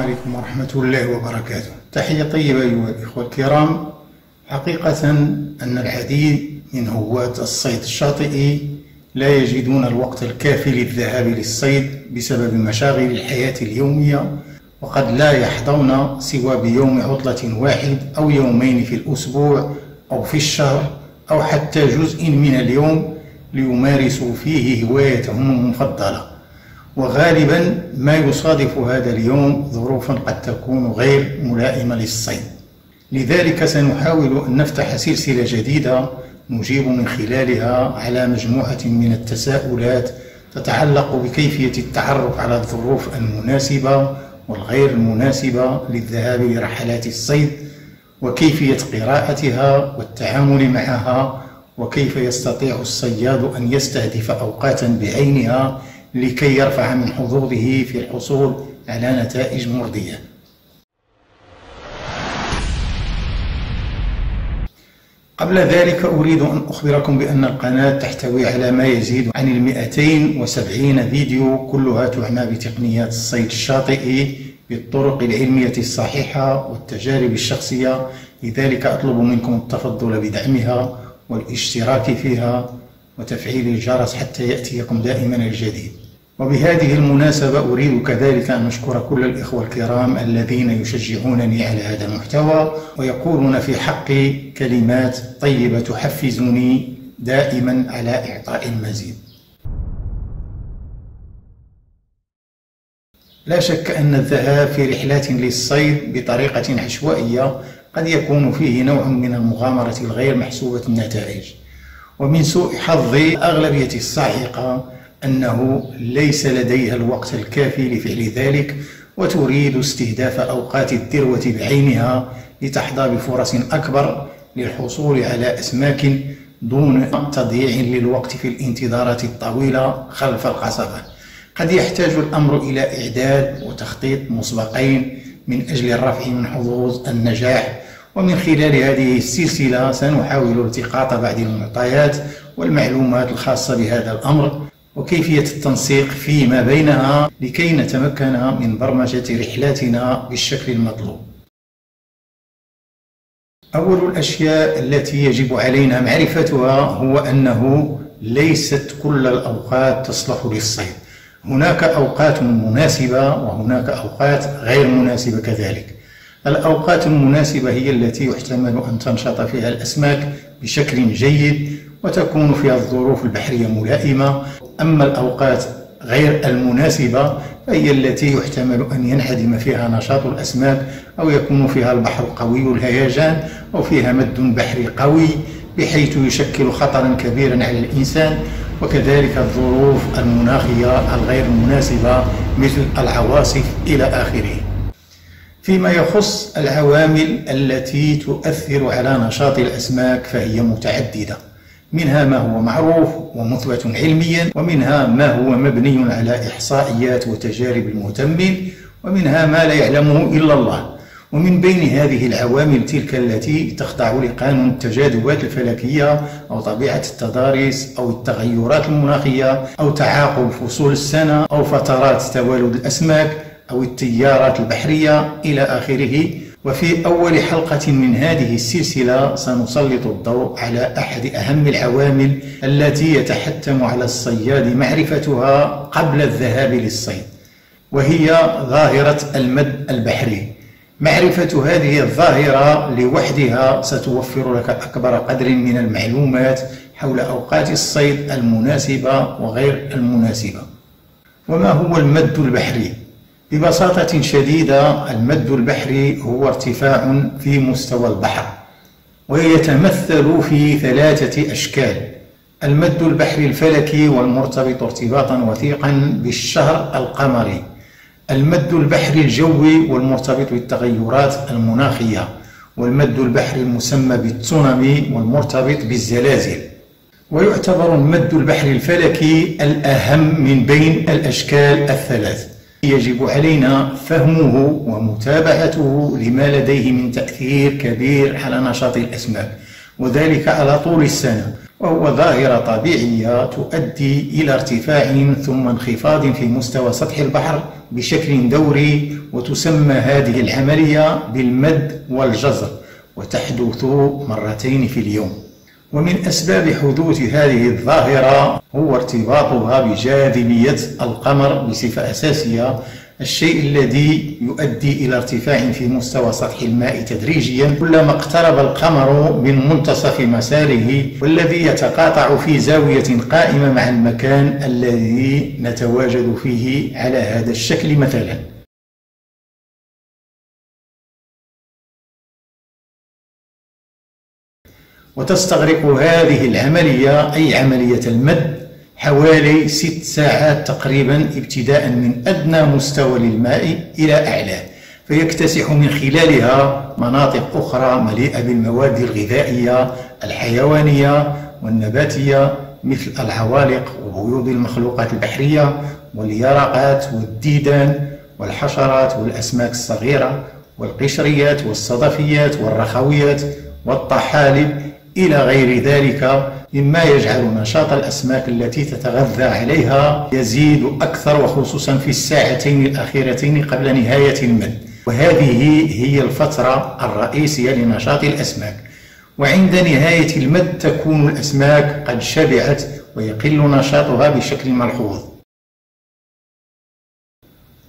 عليكم ورحمة الله وبركاته. تحية طيبة أيها الإخوة الكرام. حقيقة أن العديد من هواة الصيد الشاطئي لا يجدون الوقت الكافي للذهاب للصيد بسبب مشاغل الحياة اليومية وقد لا يحظون سوى بيوم عطلة واحد أو يومين في الأسبوع أو في الشهر أو حتى جزء من اليوم ليمارسوا فيه هوايتهم المفضلة. وغالبا ما يصادف هذا اليوم ظروف قد تكون غير ملائمة للصيد لذلك سنحاول أن نفتح سلسلة جديدة نجيب من خلالها على مجموعة من التساؤلات تتعلق بكيفية التعرف على الظروف المناسبة والغير المناسبة للذهاب لرحلات الصيد وكيفية قراءتها والتعامل معها وكيف يستطيع الصياد أن يستهدف أوقاتا بعينها لكي يرفع من حظوظه في الحصول على نتائج مرضية. قبل ذلك أريد أن أخبركم بأن القناة تحتوي على ما يزيد عن المئتين وسبعين فيديو كلها تعنى بتقنيات الصيد الشاطئي بالطرق العلمية الصحيحة والتجارب الشخصية. لذلك أطلب منكم التفضل بدعمها والاشتراك فيها وتفعيل الجرس حتى يأتيكم دائما الجديد. وبهذه المناسبة أريد كذلك أن أشكر كل الإخوة الكرام الذين يشجعونني على هذا المحتوى ويقولون في حقي كلمات طيبة تحفزني دائما على إعطاء المزيد. لا شك أن الذهاب في رحلات للصيد بطريقة عشوائية قد يكون فيه نوع من المغامرة الغير محسوبة النتائج. ومن سوء حظ أغلبية الصاعقة أنه ليس لديها الوقت الكافي لفعل ذلك وتريد استهداف أوقات الذروة بعينها لتحظى بفرص أكبر للحصول على أسماك دون تضييع للوقت في الانتظارات الطويلة خلف القصبة. قد يحتاج الأمر إلى إعداد وتخطيط مسبقين من أجل الرفع من حظوظ النجاح ومن خلال هذه السلسلة سنحاول التقاط بعض المعطيات والمعلومات الخاصة بهذا الأمر وكيفية التنسيق فيما بينها لكي نتمكن من برمجة رحلاتنا بالشكل المطلوب. أول الأشياء التي يجب علينا معرفتها هو أنه ليست كل الأوقات تصلح للصيد. هناك أوقات مناسبة وهناك أوقات غير مناسبة كذلك. الأوقات المناسبة هي التي يحتمل أن تنشط فيها الأسماك بشكل جيد وتكون فيها الظروف البحرية ملائمة أما الأوقات غير المناسبة فهي التي يحتمل أن ينعدم فيها نشاط الأسماك أو يكون فيها البحر قوي الهيجان أو فيها مد بحري قوي بحيث يشكل خطرا كبيرا على الإنسان. وكذلك الظروف المناخية الغير مناسبة مثل العواصف إلى آخره. فيما يخص العوامل التي تؤثر على نشاط الأسماك فهي متعددة. منها ما هو معروف ومثبت علميا ومنها ما هو مبني على إحصائيات وتجارب المهتمين ومنها ما لا يعلمه إلا الله. ومن بين هذه العوامل تلك التي تخضع لقانون التجاذبات الفلكية أو طبيعة التضاريس أو التغيرات المناخية أو تعاقب فصول السنة أو فترات توالد الأسماك أو التيارات البحرية إلى آخره وفي أول حلقة من هذه السلسلة سنسلط الضوء على أحد أهم العوامل التي يتحتم على الصياد معرفتها قبل الذهاب للصيد وهي ظاهرة المد البحري معرفة هذه الظاهرة لوحدها ستوفر لك أكبر قدر من المعلومات حول أوقات الصيد المناسبة وغير المناسبة وما هو المد البحري؟ ببساطة شديدة المد البحري هو ارتفاع في مستوى البحر ويتمثل في ثلاثة أشكال المد البحري الفلكي والمرتبط ارتباطا وثيقا بالشهر القمري المد البحري الجوي والمرتبط بالتغيرات المناخية والمد البحري المسمى بالتسونامي والمرتبط بالزلازل. ويعتبر المد البحري الفلكي الأهم من بين الأشكال الثلاث. يجب علينا فهمه ومتابعته لما لديه من تأثير كبير على نشاط الأسماك وذلك على طول السنة وهو ظاهرة طبيعية تؤدي إلى ارتفاع ثم انخفاض في مستوى سطح البحر بشكل دوري وتسمى هذه العملية بالمد والجزر وتحدث مرتين في اليوم. ومن أسباب حدوث هذه الظاهرة هو ارتباطها بجاذبية القمر بصفة أساسية الشيء الذي يؤدي إلى ارتفاع في مستوى سطح الماء تدريجيا. كلما اقترب القمر من منتصف مساره والذي يتقاطع في زاوية قائمة مع المكان الذي نتواجد فيه على هذا الشكل مثلا. وتستغرق هذه العملية أي عملية المد حوالي ست ساعات تقريبا ابتداء من أدنى مستوى للماء إلى أعلاه فيكتسح من خلالها مناطق أخرى مليئة بالمواد الغذائية الحيوانية والنباتية مثل العوالق وبيوض المخلوقات البحرية واليرقات والديدان والحشرات والأسماك الصغيرة والقشريات والصدفيات والرخويات والطحالب إلى غير ذلك مما يجعل نشاط الأسماك التي تتغذى عليها يزيد أكثر وخصوصا في الساعتين الأخيرتين قبل نهاية المد. وهذه هي الفترة الرئيسية لنشاط الأسماك. وعند نهاية المد تكون الأسماك قد شبعت ويقل نشاطها بشكل ملحوظ.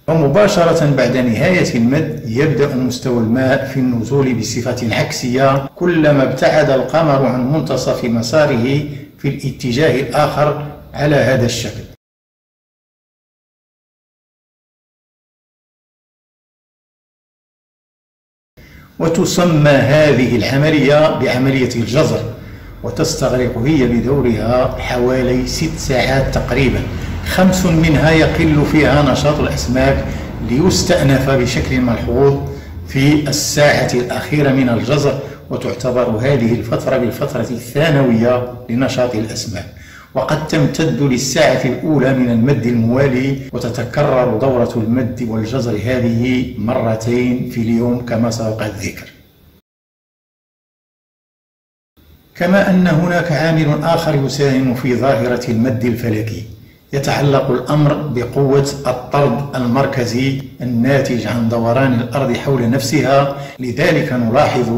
ومباشرة بعد نهاية المد يبدأ مستوى الماء في النزول بصفة عكسية كلما ابتعد القمر عن منتصف مساره في الاتجاه الآخر على هذا الشكل. وتسمى هذه العملية بعملية الجزر وتستغرق هي بدورها حوالي ست ساعات تقريبا. خمس منها يقل فيها نشاط الأسماك ليستأنف بشكل ملحوظ في الساعة الأخيرة من الجزر وتعتبر هذه الفترة بالفترة الثانوية لنشاط الأسماك. وقد تمتد للساعة الأولى من المد الموالي وتتكرر دورة المد والجزر هذه مرتين في اليوم كما سبق الذكر. كما أن هناك عامل آخر يساهم في ظاهرة المد الفلكي. يتعلق الأمر بقوة الطرد المركزي الناتج عن دوران الأرض حول نفسها. لذلك نلاحظ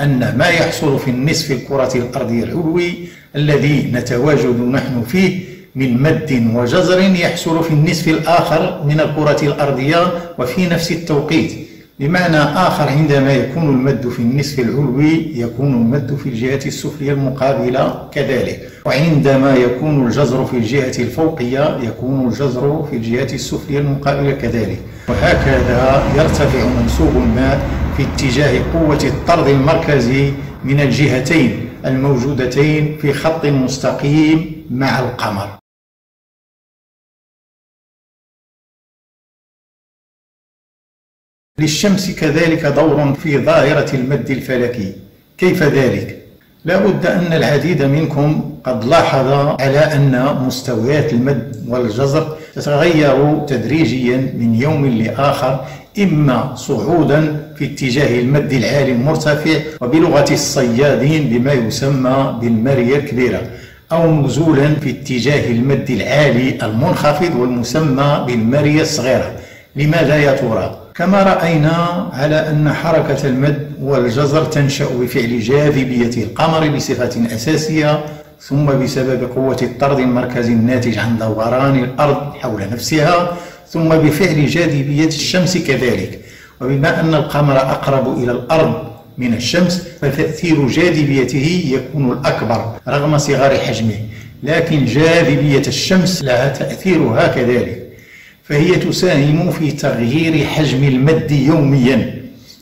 أن ما يحصل في النصف الكرة الأرضي العلوي الذي نتواجد نحن فيه من مد وجزر يحصل في النصف الآخر من الكرة الأرضية وفي نفس التوقيت. بمعنى آخر عندما يكون المد في النصف العلوي يكون المد في الجهة السفلية المقابلة كذلك. وعندما يكون الجزر في الجهة الفوقية يكون الجزر في الجهة السفلية المقابلة كذلك. وهكذا يرتفع منسوب الماء في اتجاه قوة الطرد المركزي من الجهتين الموجودتين في خط مستقيم مع القمر. للشمس كذلك دور في ظاهرة المد الفلكي كيف ذلك؟ لا بد أن العديد منكم قد لاحظ على أن مستويات المد والجزر تتغير تدريجيا من يوم لآخر إما صعودا في اتجاه المد العالي المرتفع وبلغة الصيادين بما يسمى بالمرية الكبيرة أو نزولا في اتجاه المد العالي المنخفض والمسمى بالمرية الصغيرة لماذا يا ترى؟ كما رأينا على أن حركة المد والجزر تنشأ بفعل جاذبية القمر بصفة أساسية ثم بسبب قوة الطرد المركزي الناتج عن دوران الأرض حول نفسها ثم بفعل جاذبية الشمس كذلك. وبما أن القمر أقرب إلى الأرض من الشمس فتأثير جاذبيته يكون الأكبر رغم صغار حجمه. لكن جاذبية الشمس لها تأثيرها كذلك. فهي تساهم في تغيير حجم المد يوميا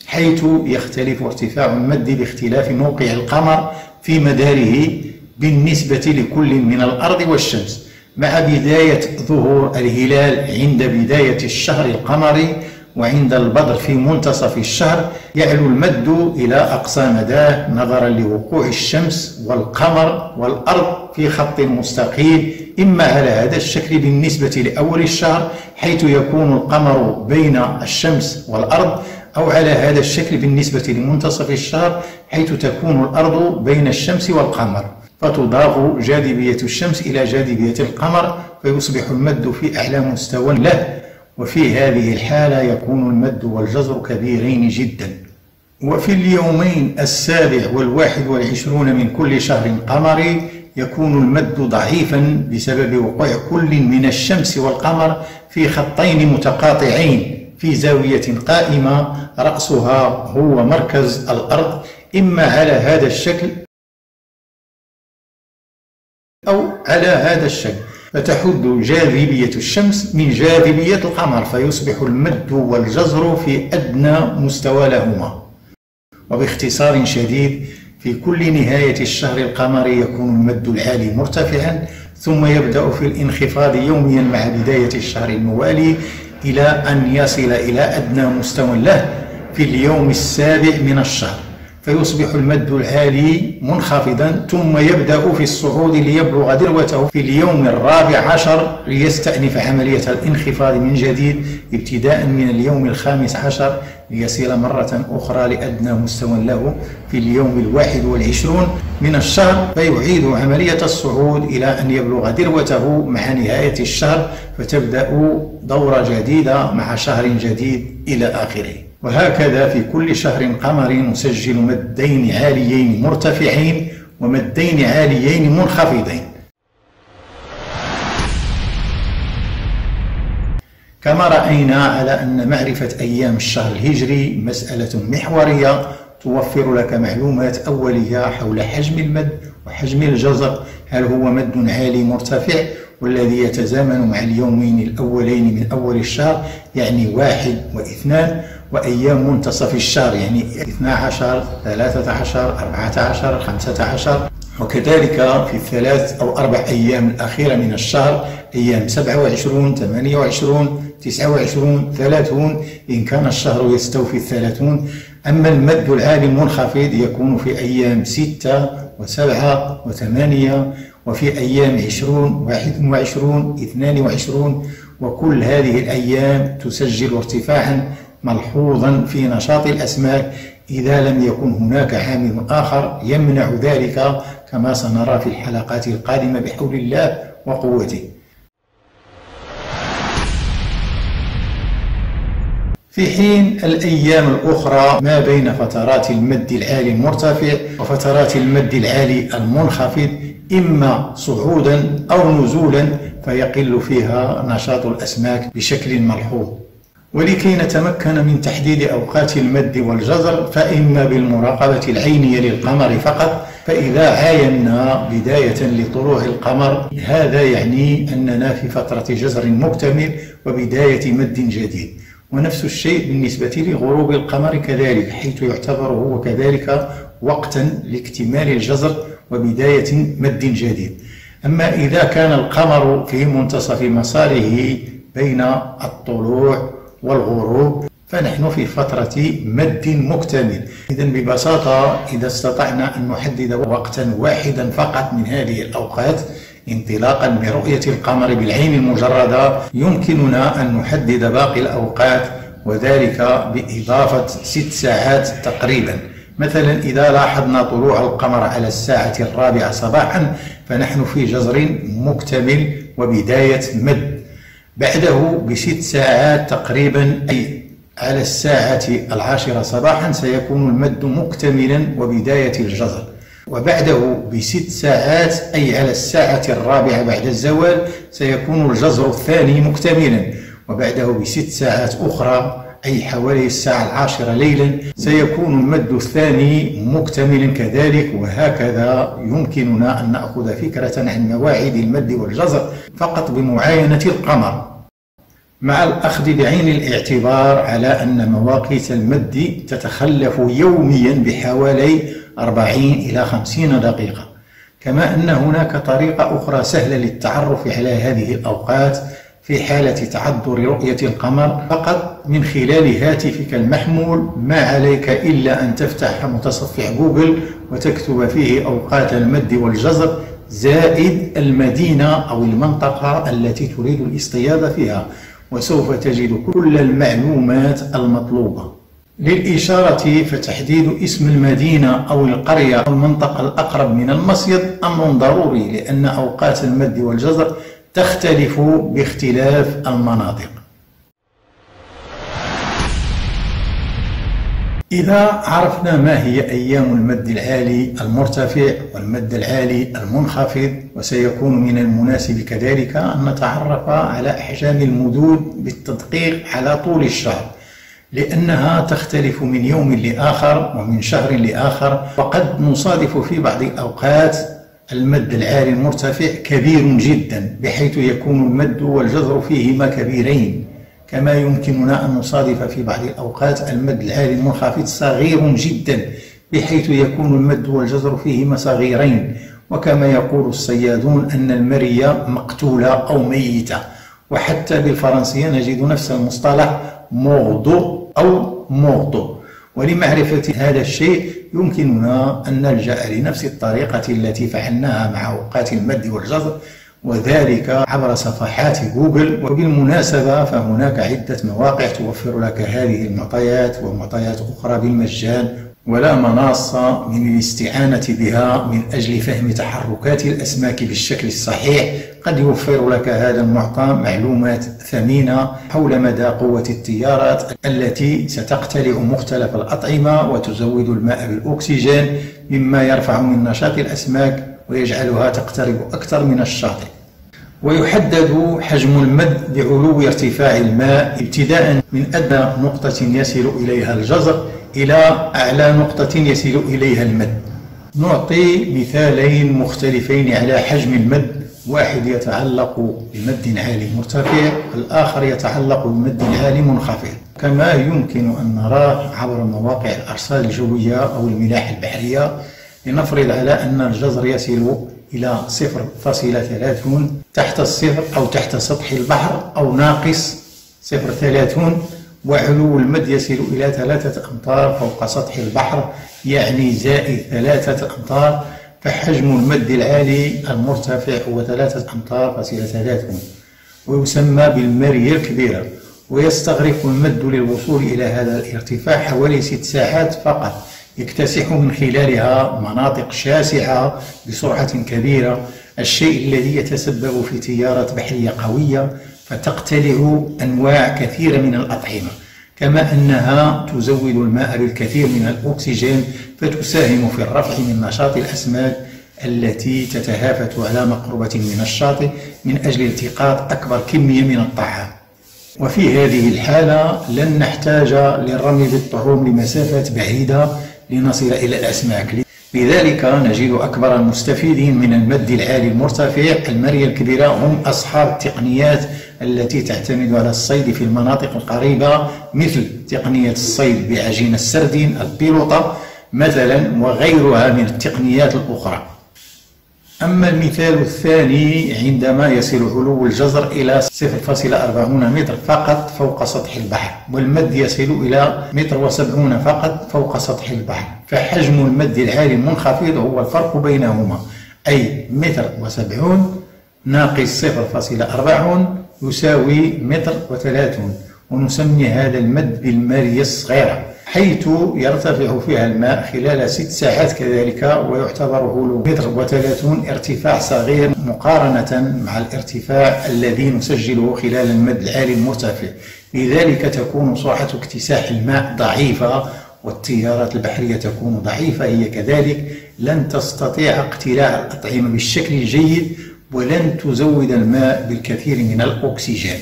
حيث يختلف ارتفاع المد باختلاف موقع القمر في مداره بالنسبة لكل من الأرض والشمس مع بداية ظهور الهلال عند بداية الشهر القمري وعند البدر في منتصف الشهر يعلو المد إلى أقصى مداه نظرا لوقوع الشمس والقمر والأرض في خط مستقيم إما على هذا الشكل بالنسبة لأول الشهر حيث يكون القمر بين الشمس والأرض أو على هذا الشكل بالنسبة لمنتصف الشهر حيث تكون الأرض بين الشمس والقمر. فتضاف جاذبية الشمس إلى جاذبية القمر فيصبح المد في أعلى مستوى له. وفي هذه الحالة يكون المد والجزر كبيرين جدا. وفي اليومين السابع والواحد والعشرون من كل شهر قمري يكون المد ضعيفا بسبب وقوع كل من الشمس والقمر في خطين متقاطعين في زاوية قائمة رأسها هو مركز الأرض. إما على هذا الشكل أو على هذا الشكل فتحد جاذبية الشمس من جاذبية القمر فيصبح المد والجزر في أدنى مستوى لهما. وباختصار شديد في كل نهاية الشهر القمري يكون المد العالي مرتفعا ثم يبدأ في الانخفاض يوميا مع بداية الشهر الموالي إلى أن يصل إلى أدنى مستوى له في اليوم السابع من الشهر. فيصبح المد العالي منخفضا ثم يبدأ في الصعود ليبلغ ذروته في اليوم الرابع عشر ليستأنف عملية الانخفاض من جديد ابتداء من اليوم الخامس عشر ليصل مرة أخرى لأدنى مستوى له في اليوم الواحد والعشرون من الشهر فيعيد عملية الصعود إلى أن يبلغ ذروته مع نهاية الشهر فتبدأ دورة جديدة مع شهر جديد إلى آخره. وهكذا في كل شهر قمري نسجل مدين عاليين مرتفعين ومدين عاليين منخفضين. كما رأينا على أن معرفة أيام الشهر الهجري مسألة محورية توفر لك معلومات أولية حول حجم المد وحجم الجزر هل هو مد عالي مرتفع والذي يتزامن مع اليومين الأولين من أول الشهر يعني واحد واثنان وأيام منتصف الشهر يعني 12 13 14 15 وكذلك في الثلاث أو أربع أيام الأخيرة من الشهر أيام 27 28 29 30 إن كان الشهر يستوفي الثلاثون. أما المد العالي المنخفض يكون في أيام 6 و7 و8 وفي أيام 20 21 22 وكل هذه الأيام تسجل ارتفاعا ملحوظا في نشاط الأسماك إذا لم يكن هناك عامل آخر يمنع ذلك كما سنرى في الحلقات القادمة بحول الله وقوته. في حين الأيام الأخرى ما بين فترات المد العالي المرتفع وفترات المد العالي المنخفض إما صعودا أو نزولا فيقل فيها نشاط الأسماك بشكل ملحوظ. ولكي نتمكن من تحديد أوقات المد والجزر فإما بالمراقبة العينية للقمر فقط فإذا عاينا بداية لطلوع القمر هذا يعني أننا في فترة جزر مكتمل وبداية مد جديد. ونفس الشيء بالنسبة لغروب القمر كذلك حيث يعتبر هو كذلك وقتا لاكتمال الجزر وبداية مد جديد. أما إذا كان القمر في منتصف مساره بين الطلوع والغروب فنحن في فترة مد مكتمل. إذا ببساطة إذا استطعنا أن نحدد وقتا واحدا فقط من هذه الأوقات انطلاقا برؤية القمر بالعين المجردة يمكننا أن نحدد باقي الأوقات وذلك بإضافة ست ساعات تقريبا. مثلا إذا لاحظنا طلوع القمر على الساعة الرابعة صباحا فنحن في جزر مكتمل وبداية مد. بعده بست ساعات تقريبا أي على الساعة العاشرة صباحا سيكون المد مكتملا وبداية الجزر. وبعده بست ساعات أي على الساعة الرابعة بعد الزوال سيكون الجزر الثاني مكتملا. وبعده بست ساعات أخرى أي حوالي الساعة العاشرة ليلا سيكون المد الثاني مكتملا كذلك وهكذا يمكننا أن نأخذ فكرة عن مواعيد المد والجزر فقط بمعاينة القمر. مع الأخذ بعين الاعتبار على أن مواقيت المد تتخلف يوميا بحوالي 40 إلى 50 دقيقة كما أن هناك طريقة أخرى سهلة للتعرف على هذه الأوقات في حالة تعذر رؤية القمر فقط من خلال هاتفك المحمول ما عليك إلا أن تفتح متصفح جوجل وتكتب فيه أوقات المد والجزر زائد المدينة أو المنطقة التي تريد الاصطياد فيها وسوف تجد كل المعلومات المطلوبة. للإشارة فتحديد اسم المدينة أو القرية أو المنطقة الأقرب من المصيد أمر ضروري لأن أوقات المد والجزر تختلف باختلاف المناطق. إذا عرفنا ما هي أيام المد العالي المرتفع والمد العالي المنخفض وسيكون من المناسب كذلك أن نتعرف على أحجام المدود بالتدقيق على طول الشهر لأنها تختلف من يوم لآخر ومن شهر لآخر وقد نصادف في بعض الأوقات المد العالي المرتفع كبير جدا بحيث يكون المد والجذر فيهما كبيرين. كما يمكننا أن نصادف في بعض الأوقات المد العالي المنخفض صغير جدا بحيث يكون المد والجزر فيهما صغيرين. وكما يقول الصيادون أن المرية مقتولة أو ميتة. وحتى بالفرنسية نجد نفس المصطلح موغدو أو موغدو ولمعرفة هذا الشيء يمكننا أن نلجأ لنفس الطريقة التي فعلناها مع أوقات المد والجزر وذلك عبر صفحات جوجل. وبالمناسبة فهناك عدة مواقع توفر لك هذه المعطيات ومعطيات أخرى بالمجان. ولا مناص من الاستعانة بها من أجل فهم تحركات الأسماك بالشكل الصحيح. قد يوفر لك هذا المعطى معلومات ثمينة حول مدى قوة التيارات التي ستقتلع مختلف الأطعمة وتزود الماء بالأكسجين مما يرفع من نشاط الأسماك ويجعلها تقترب أكثر من الشاطئ. ويحدد حجم المد بعلو ارتفاع الماء ابتداء من أدنى نقطة يصل إليها الجزر إلى أعلى نقطة يصل إليها المد. نعطي مثالين مختلفين على حجم المد. واحد يتعلق بمد عالي مرتفع والآخر يتعلق بمد عالي منخفض. كما يمكن أن نراه عبر مواقع الأرصاد الجوية أو الملاحة البحرية لنفرض على أن الجزر يصل إلى 0.30 تحت الصفر أو تحت سطح البحر أو ناقص 0.30 وعلو المد يصل إلى ثلاثة أمتار فوق سطح البحر يعني زائد ثلاثة أمتار فحجم المد العالي المرتفع هو ثلاثة أمتار فاصلة ثلاثون ويسمى بالمرية الكبيرة ويستغرق المد للوصول إلى هذا الارتفاع حوالي ست ساعات فقط. يكتسح من خلالها مناطق شاسعة بسرعة كبيرة. الشيء الذي يتسبب في تيارة بحرية قوية فتقتلع أنواع كثيرة من الأطعمة كما أنها تزود الماء بالكثير من الأكسجين فتساهم في الرفع من نشاط الأسماك التي تتهافت على مقربة من الشاطئ من أجل التقاط أكبر كمية من الطعام. وفي هذه الحالة لن نحتاج للرمي بالطعوم لمسافات بعيدة لنصل إلى الأسماك. لذلك نجد أكبر المستفيدين من المد العالي المرتفع المرية الكبيرة هم أصحاب التقنيات التي تعتمد على الصيد في المناطق القريبة مثل تقنية الصيد بعجين السردين البيلوطة مثلا وغيرها من التقنيات الأخرى. أما المثال الثاني عندما يصل علو الجزر إلى 0.40 متر فقط فوق سطح البحر والمد يصل إلى متر وسبعون فقط فوق سطح البحر فحجم المد العالي المنخفض هو الفرق بينهما أي متر وسبعون ناقص 0.40 يساوي متر وثلاثون ونسمي هذا المد بالمارية الصغيرة حيث يرتفع فيها الماء خلال ست ساعات كذلك ويعتبر هلو متر وثلاثون ارتفاع صغير مقارنة مع الارتفاع الذي نسجله خلال المد العالي المرتفع. لذلك تكون سرعة اكتساح الماء ضعيفة والتيارات البحرية تكون ضعيفة هي كذلك لن تستطيع اقتلاع الأطعمة بالشكل الجيد ولن تزود الماء بالكثير من الأكسجين.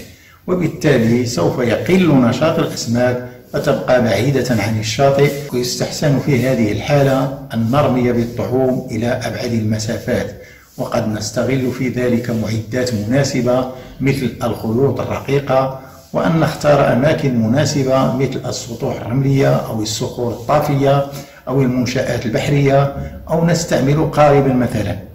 وبالتالي سوف يقل نشاط الأسماك فتبقى بعيدة عن الشاطئ. ويستحسن في هذه الحالة أن نرمي بالطعوم إلى أبعد المسافات. وقد نستغل في ذلك معدات مناسبة مثل الخيوط الرقيقة وأن نختار أماكن مناسبة مثل السطوح الرملية أو الصخور الطافية أو المنشآت البحرية أو نستعمل قاربا مثلا.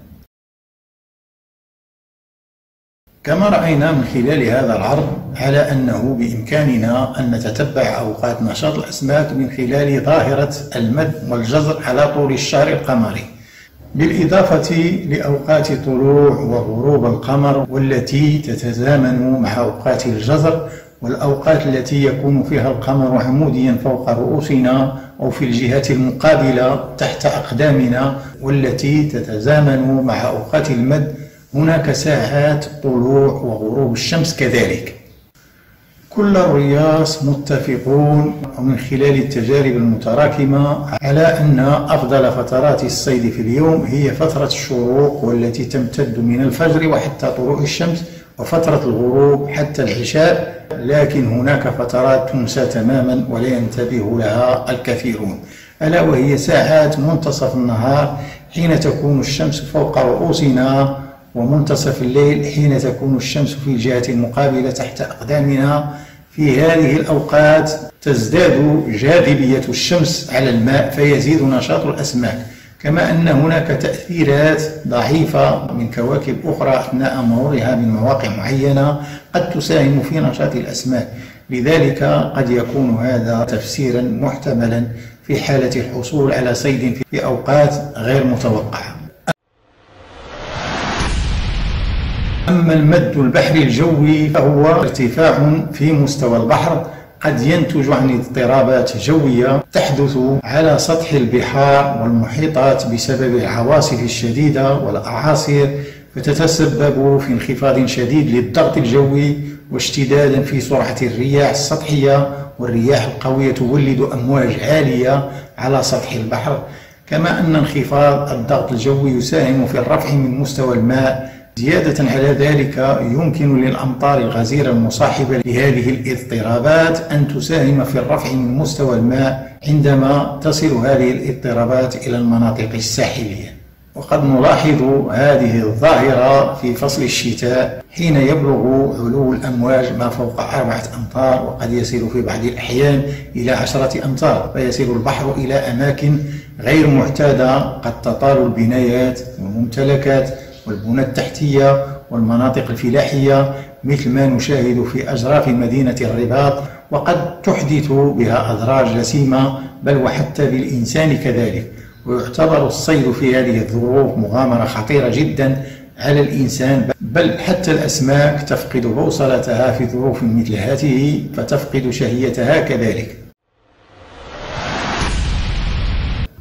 كما رأينا من خلال هذا العرض على أنه بإمكاننا أن نتتبع أوقات نشاط الأسماك من خلال ظاهرة المد والجزر على طول الشهر القمري بالإضافة لأوقات طلوع وغروب القمر والتي تتزامن مع أوقات الجزر والأوقات التي يكون فيها القمر عموديا فوق رؤوسنا أو في الجهة المقابلة تحت أقدامنا والتي تتزامن مع أوقات المد هناك ساعات طلوع وغروب الشمس كذلك. كل الرياس متفقون من خلال التجارب المتراكمة على أن أفضل فترات الصيد في اليوم هي فترة الشروق والتي تمتد من الفجر وحتى طلوع الشمس وفترة الغروب حتى العشاء لكن هناك فترات تنسى تماما ولا ينتبه لها الكثيرون. ألا وهي ساعات منتصف النهار حين تكون الشمس فوق رؤوسنا ومنتصف الليل حين تكون الشمس في الجهة المقابلة تحت أقدامنا في هذه الأوقات تزداد جاذبية الشمس على الماء فيزيد نشاط الأسماك. كما أن هناك تأثيرات ضعيفة من كواكب أخرى أثناء مرورها من مواقع معينة قد تساهم في نشاط الأسماك. لذلك قد يكون هذا تفسيرا محتملا في حالة الحصول على صيد في أوقات غير متوقعة. أما المد البحري الجوي فهو ارتفاع في مستوى البحر قد ينتج عن اضطرابات جوية تحدث على سطح البحار والمحيطات بسبب العواصف الشديدة والأعاصير فتتسبب في انخفاض شديد للضغط الجوي واشتدادا في سرعة الرياح السطحية والرياح القوية تولد أمواج عالية على سطح البحر. كما أن انخفاض الضغط الجوي يساهم في الرفع من مستوى الماء زيادة على ذلك يمكن للأمطار الغزيرة المصاحبة لهذه الاضطرابات أن تساهم في الرفع من مستوى الماء عندما تصل هذه الاضطرابات إلى المناطق الساحلية. وقد نلاحظ هذه الظاهرة في فصل الشتاء حين يبلغ علو الأمواج ما فوق أربعة أمتار وقد يصل في بعض الأحيان إلى عشرة أمتار فيصل البحر إلى أماكن غير معتادة قد تطال البنايات والممتلكات والبنى التحتية والمناطق الفلاحية مثل ما نشاهد في أجراف مدينة الرباط وقد تحدث بها أضرار جسيمة بل وحتى بالإنسان كذلك. ويعتبر الصيد في هذه الظروف مغامرة خطيرة جدا على الإنسان بل حتى الأسماك تفقد بوصلتها في ظروف مثل هذه فتفقد شهيتها كذلك.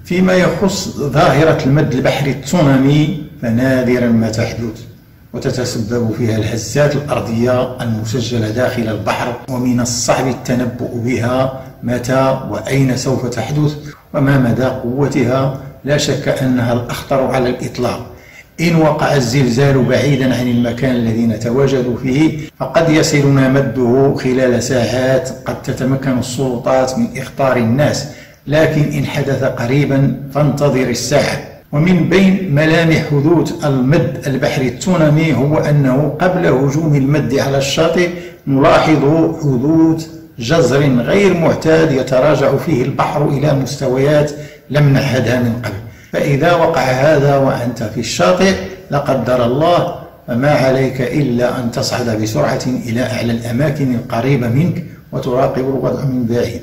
فيما يخص ظاهرة المد البحري التسونامي فنادرا ما تحدث وتتسبب فيها الهزات الأرضية المسجلة داخل البحر ومن الصعب التنبؤ بها متى وأين سوف تحدث وما مدى قوتها. لا شك أنها الأخطر على الإطلاق. إن وقع الزلزال بعيدا عن المكان الذي نتواجد فيه فقد يصلنا مده خلال ساعات قد تتمكن السلطات من إخطار الناس. لكن إن حدث قريبا فانتظر الساعة. ومن بين ملامح حدوث المد البحري التسونامي هو أنه قبل هجوم المد على الشاطئ نلاحظ حدوث جزر غير معتاد يتراجع فيه البحر إلى مستويات لم نعهدها من قبل. فإذا وقع هذا وأنت في الشاطئ لقدر الله فما عليك إلا أن تصعد بسرعة إلى أعلى الأماكن القريبة منك وتراقب الوضع من بعيد.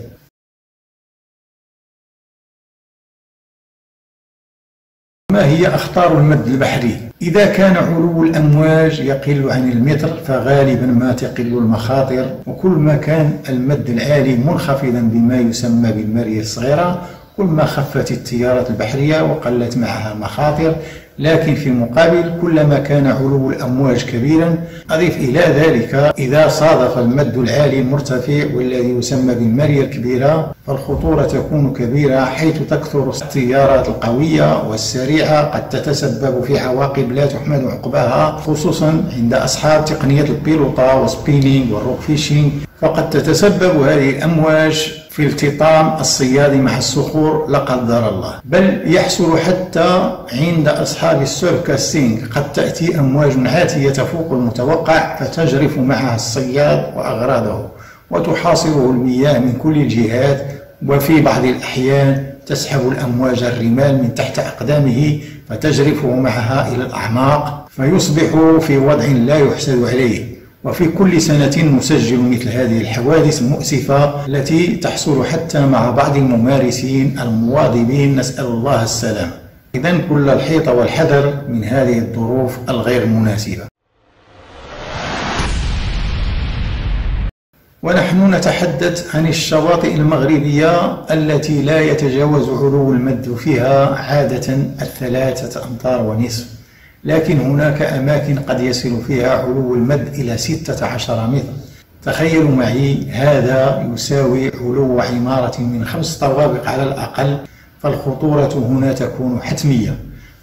هي أخطار المد البحري؟ إذا كان علو الأمواج يقل عن المتر فغالبا ما تقل المخاطر وكل ما كان المد العالي منخفضا بما يسمى بالمرية الصغيرة كل ما خفت التيارات البحرية وقلت معها المخاطر لكن في المقابل كلما كان علو الأمواج كبيرا أضيف إلى ذلك إذا صادف المد العالي المرتفع والذي يسمى بالمرية الكبيرة فالخطورة تكون كبيرة حيث تكثر التيارات القوية والسريعة قد تتسبب في عواقب لا تحمد عقباها خصوصا عند أصحاب تقنية البيلوطا وال spinning وال rock fishing فقد تتسبب هذه الأمواج في التطام الصياد مع الصخور لا قدر الله. بل يحصل حتى عند أصحاب السيركاستينج قد تأتي أمواج عاتية تفوق المتوقع فتجرف معها الصياد وأغراضه وتحاصره المياه من كل الجهات. وفي بعض الأحيان تسحب الأمواج الرمال من تحت أقدامه فتجرفه معها إلى الأعماق فيصبح في وضع لا يحسد عليه. وفي كل سنة نسجل مثل هذه الحوادث المؤسفة التي تحصل حتى مع بعض الممارسين المواظبين. نسأل الله السلامة إذا كل الحيط والحذر من هذه الظروف الغير مناسبة. ونحن نتحدث عن الشواطئ المغربية التي لا يتجاوز علو المد فيها عادة الثلاثة أمتار ونصف. لكن هناك أماكن قد يصل فيها علو المد إلى ستة عشر متر. تخيلوا معي هذا يساوي علو عمارة من خمس طوابق على الأقل فالخطورة هنا تكون حتمية.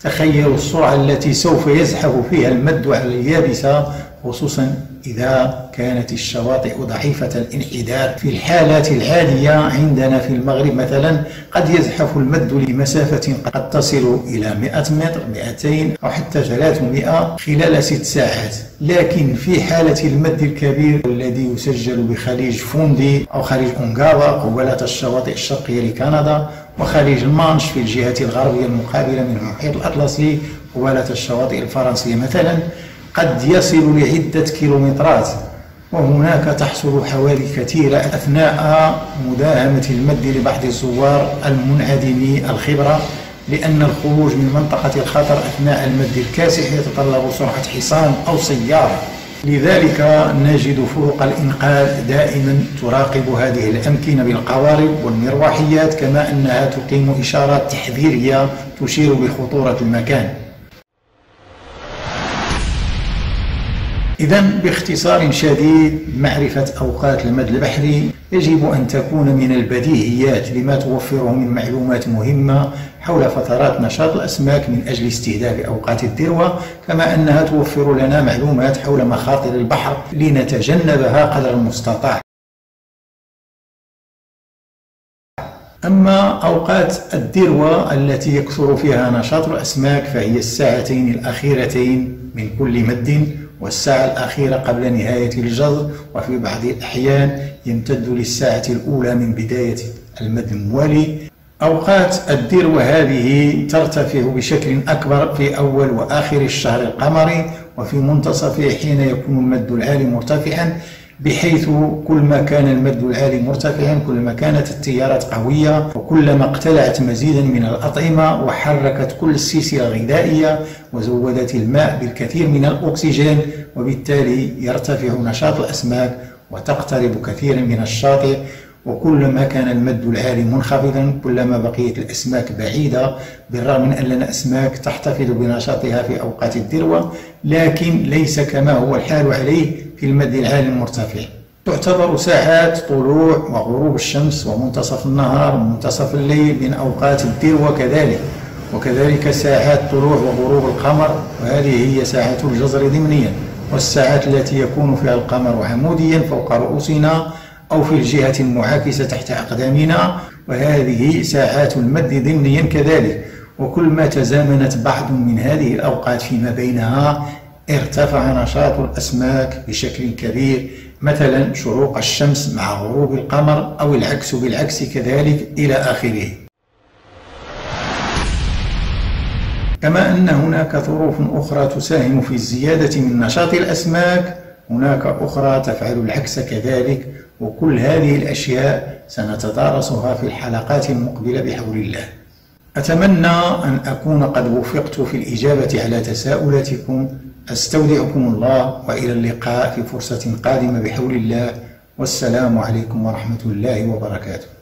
تخيلوا السرعة التي سوف يزحف فيها المد على اليابسة خصوصا إذا كانت الشواطئ ضعيفة الانحدار في الحالات العادية عندنا في المغرب مثلا قد يزحف المد لمسافة قد تصل إلى 100 متر 200 أو حتى 300 خلال ست ساعات. لكن في حالة المد الكبير الذي يسجل بخليج فوندي أو خليج أونغاوا قبالة الشواطئ الشرقية لكندا وخليج المانش في الجهة الغربية المقابلة من المحيط الأطلسي قبالة الشواطئ الفرنسية مثلا قد يصل لعدة كيلومترات وهناك تحصل حوادث كثيرة أثناء مداهمة المد لبعض الزوار المنعدمي الخبرة لأن الخروج من منطقة الخطر أثناء المد الكاسح يتطلب سرعة حصان أو سيارة. لذلك نجد فرق الإنقاذ دائما تراقب هذه الأمكنة بالقوارب والمروحيات كما أنها تقيم إشارات تحذيرية تشير بخطورة المكان. إذا باختصار شديد معرفة أوقات المد البحري يجب أن تكون من البديهيات لما توفره من معلومات مهمة حول فترات نشاط الأسماك من أجل استهداف أوقات الذروة كما أنها توفر لنا معلومات حول مخاطر البحر لنتجنبها قدر المستطاع. أما أوقات الذروة التي يكثر فيها نشاط الأسماك فهي الساعتين الأخيرتين من كل مد والساعة الأخيرة قبل نهاية الجزر وفي بعض الأحيان يمتد للساعة الأولى من بداية المد الموالي أوقات الذروة هذه ترتفع بشكل أكبر في أول وآخر الشهر القمري وفي منتصفه حين يكون المد العالي مرتفعا بحيث كل ما كان المد العالي مرتفعا كل ما كانت التيارات قوية وكلما اقتلعت مزيدا من الأطعمة وحركت كل السلسلة الغذائية وزودت الماء بالكثير من الأكسجين وبالتالي يرتفع نشاط الأسماك وتقترب كثيرا من الشاطئ. وكلما كان المد العالي منخفضا كلما بقيت الأسماك بعيدة بالرغم من أن لنا أسماك تحتفظ بنشاطها في أوقات الذروة لكن ليس كما هو الحال عليه في المد العالي المرتفع. تعتبر ساعات طلوع وغروب الشمس ومنتصف النهار ومنتصف الليل من أوقات الذروة كذلك. وكذلك ساعات طلوع وغروب القمر وهذه هي ساعات الجزر ضمنيا. والساعات التي يكون فيها القمر عموديا فوق رؤوسنا أو في الجهة المعاكسة تحت أقدامنا وهذه ساعات المد ضمنيا كذلك. وكل ما تزامنت بعض من هذه الأوقات فيما بينها ارتفع نشاط الأسماك بشكل كبير مثلا شروق الشمس مع غروب القمر أو العكس بالعكس كذلك إلى آخره. كما أن هناك ظروف أخرى تساهم في الزيادة من نشاط الأسماك هناك أخرى تفعل العكس كذلك وكل هذه الأشياء سنتدارسها في الحلقات المقبلة بحول الله. أتمنى أن أكون قد وفقت في الإجابة على تساؤلاتكم. أستودعكم الله وإلى اللقاء في فرصة قادمة بحول الله. والسلام عليكم ورحمة الله وبركاته.